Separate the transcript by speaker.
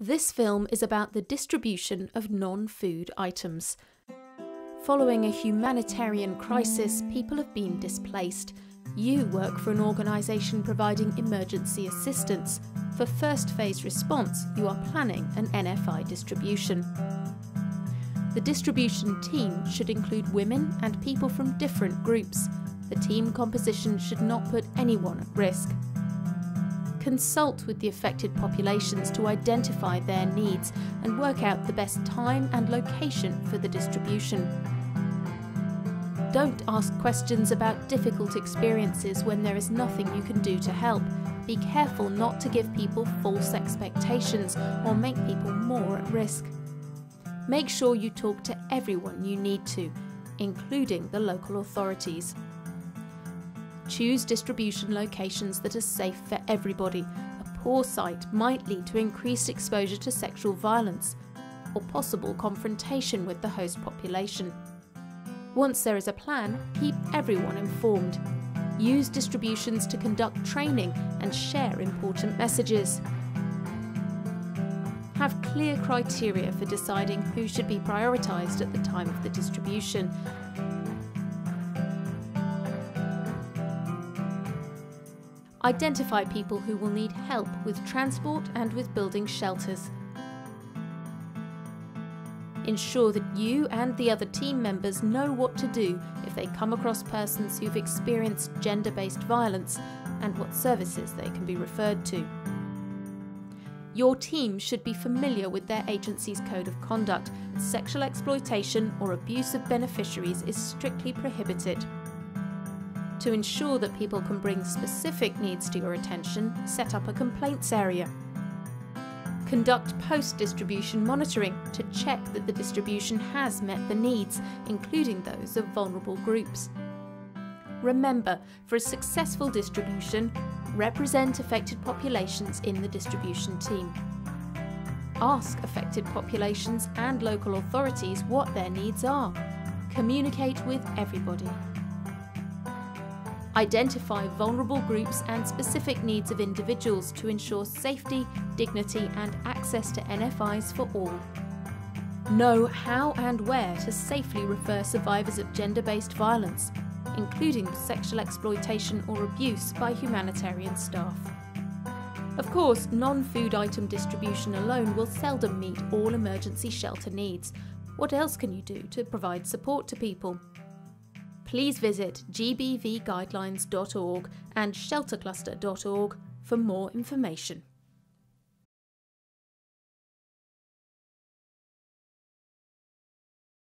Speaker 1: This film is about the distribution of non food items. Following a humanitarian crisis, people have been displaced. You work for an organisation providing emergency assistance. For first phase response, you are planning an NFI distribution. The distribution team should include women and people from different groups. The team composition should not put anyone at risk consult with the affected populations to identify their needs and work out the best time and location for the distribution. Don't ask questions about difficult experiences when there is nothing you can do to help. Be careful not to give people false expectations or make people more at risk. Make sure you talk to everyone you need to, including the local authorities. Choose distribution locations that are safe for everybody. A poor site might lead to increased exposure to sexual violence or possible confrontation with the host population. Once there is a plan, keep everyone informed. Use distributions to conduct training and share important messages. Have clear criteria for deciding who should be prioritised at the time of the distribution Identify people who will need help with transport and with building shelters. Ensure that you and the other team members know what to do if they come across persons who've experienced gender based violence and what services they can be referred to. Your team should be familiar with their agency's code of conduct. Sexual exploitation or abuse of beneficiaries is strictly prohibited. To ensure that people can bring specific needs to your attention, set up a complaints area. Conduct post distribution monitoring to check that the distribution has met the needs, including those of vulnerable groups. Remember, for a successful distribution, represent affected populations in the distribution team. Ask affected populations and local authorities what their needs are. Communicate with everybody. Identify vulnerable groups and specific needs of individuals to ensure safety, dignity, and access to NFIs for all. Know how and where to safely refer survivors of gender based violence, including sexual exploitation or abuse by humanitarian staff. Of course, non food item distribution alone will seldom meet all emergency shelter needs. What else can you do to provide support to people? Please visit gbvguidelines.org and sheltercluster.org for more information.